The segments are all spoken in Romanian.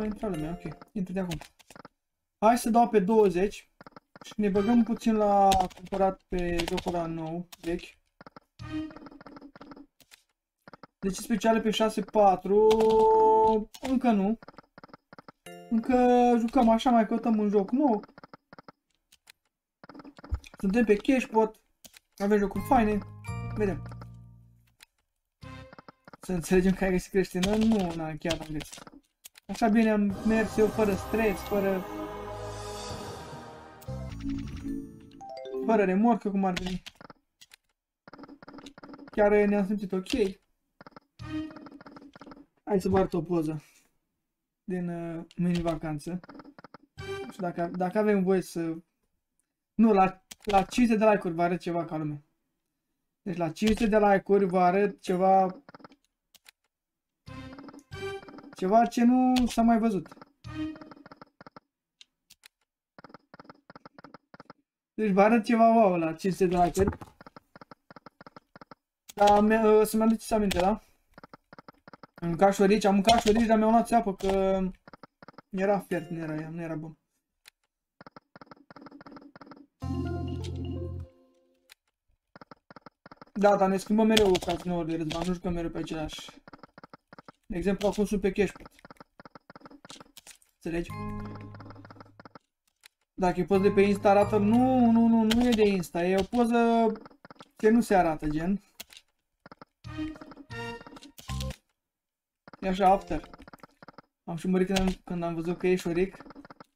A intrat lumea, ok. Intru de acum. Hai să dau pe 20 și ne băgăm puțin la cumpărat pe jocul ăla nou, vechi. Deci speciale pe 6-4, încă nu. Încă jucăm așa, mai căutăm un joc nou. Suntem pe cashpot, avem jocuri faine, vedem. Să înțelegem care se crește, nu, nu, na, chiar am găsit. Așa bine am mers eu fără stres, fără... Fără remorcă, cum ar veni. Chiar ne-am simțit ok. Hai să vă arăt o poză din uh, mini-vacanță. Nu știu dacă, dacă avem voie să... Nu, la, la 500 de like-uri vă arăt ceva ca lume. Deci la 500 de like-uri vă arăt ceva... Ceva ce nu s-a mai văzut. Deci vă arăt ceva wow la 500 de like-uri. Dar uh, să-mi aduceți aminte, da? Am mâncat șorici, am mâncat șorici, dar mi-au luat țeapă că era fiert, nu era, nu era bun. Da, dar ne schimbăm mereu cazinourile, Răzvan, nu jucăm mereu pe același. De exemplu, acum sunt pe cashpot. Înțelegi? Dacă e poză de pe Insta arată, nu, nu, nu, nu e de Insta, e o poză ce nu se arată, gen. E așa, after. Am și murit când am, când am văzut că e șoric.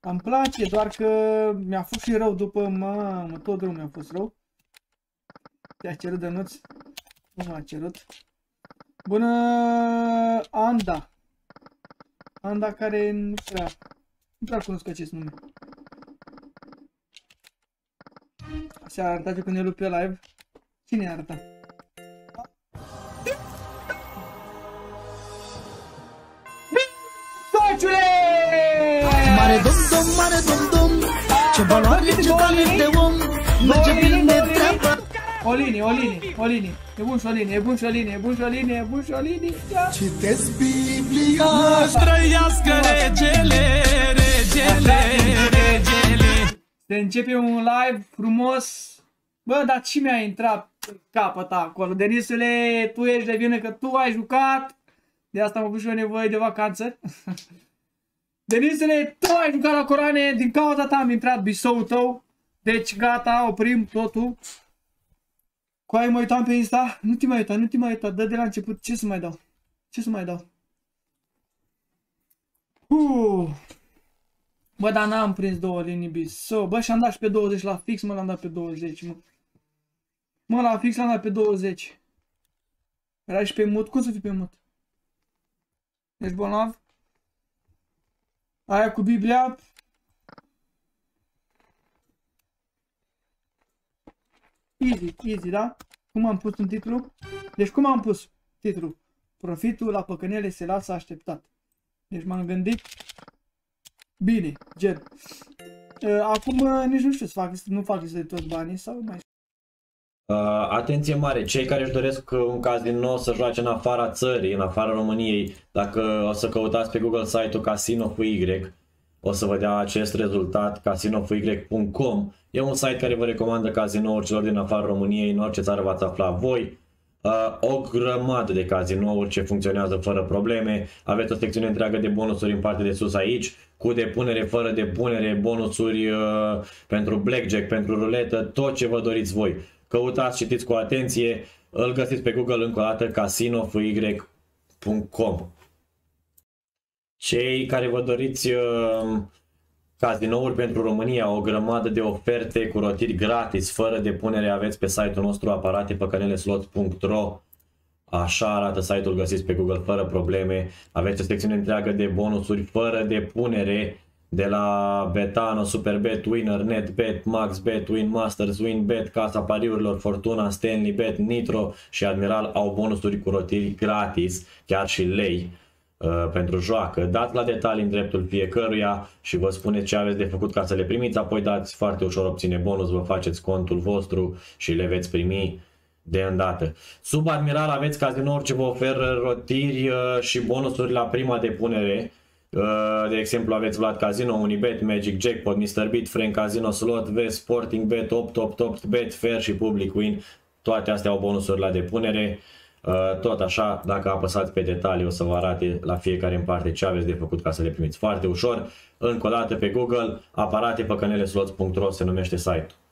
Îmi place, doar că mi-a fost și rău după, mamă, tot rău mi-a fost rău. Te-a cerut Dănuț? Nu m-a cerut. Bună, Anda. Anda care nu prea, nu prea cunosc acest nume. Se-a arătat eu când e pe live. Cine a arătat? Mare dom, dom, mare dom, dom Ce valoare, ce talent de om Merge bine treaba Olini, Olini, Olini. E bun și Olini, e bun și Olini, e bun și Olini, e bun și Olini Citesc Biblia. Trăiască regele, regele, regele. Se începe un live frumos. Bă, dar ce mi-a intrat în capăt acolo? Denisule, tu ești de vină că tu ai jucat. De asta am avut și eu nevoie de vacanță. Denisele, tu ai jucat la Corane, din cauza ta am intrat bisoul tău. Deci gata, oprim totul. Cu ai mă uitam pe Insta? Nu te mai uita, nu te mai uita, dă de la început. Ce să mai dau? Ce să mai dau? Uh. Bă, dar n-am prins două linii bis. So, bă, și-am dat și pe 20 la fix, mă l-am dat pe 20, mă. Mă, la fix l-am dat pe 20. Era și pe mut? Cum să fii pe mut? Ești bolnav? Aia cu Biblia. Easy, easy, da? Cum am pus în titlu? Deci cum am pus titlu? Profitul la păcănele se lasă așteptat. Deci m-am gândit bine, gen. Acum nici nu știu să fac, nu fac să de toți banii sau mai Uh, atenție mare, cei care își doresc un casino nou să joace în afara țării, în afara României, dacă o să căutați pe Google site-ul Casino cu Y, o să vă dea acest rezultat, casinofuy.com. E un site care vă recomandă casinouri celor din afara României, în orice țară v-ați afla voi. Uh, o grămadă de casinouri ce funcționează fără probleme. Aveți o secțiune întreagă de bonusuri în partea de sus aici, cu depunere, fără depunere, bonusuri uh, pentru blackjack, pentru ruletă, tot ce vă doriți voi. Căutați, citiți cu atenție, îl găsiți pe Google încă o dată, casinofy.com Cei care vă doriți uh, cazinouri pentru România, o grămadă de oferte cu rotiri gratis, fără depunere, aveți pe site-ul nostru aparatepăcăneleslot.ro Așa arată site-ul, găsiți pe Google fără probleme. Aveți o secțiune întreagă de bonusuri fără depunere de la Betano, Superbet, Winner, NetBet, MaxBet, Win Masters, WinBet, Casa Pariurilor, Fortuna, Stanley Bet, Nitro și Admiral au bonusuri cu rotiri gratis, chiar și lei uh, pentru joacă. Dați la detalii în dreptul fiecăruia și vă spuneți ce aveți de făcut ca să le primiți, apoi dați foarte ușor obține bonus, vă faceți contul vostru și le veți primi de îndată. Sub Admiral aveți cazinouri ce vă oferă rotiri uh, și bonusuri la prima depunere Uh, De exemplu, aveți Vlad Casino, Unibet, Magic Jackpot, Mr. Beat, Frank Casino, Slot, Vest, Sporting Bet, 8, 8, 8, Bet, Fair și Public Win. Toate astea au bonusuri la depunere. Uh, Tot așa, dacă apăsați pe detalii, o să vă arate la fiecare în parte ce aveți de făcut ca să le primiți foarte ușor. Încă o dată pe Google, aparatepăcăneleslots.ro se numește site-ul.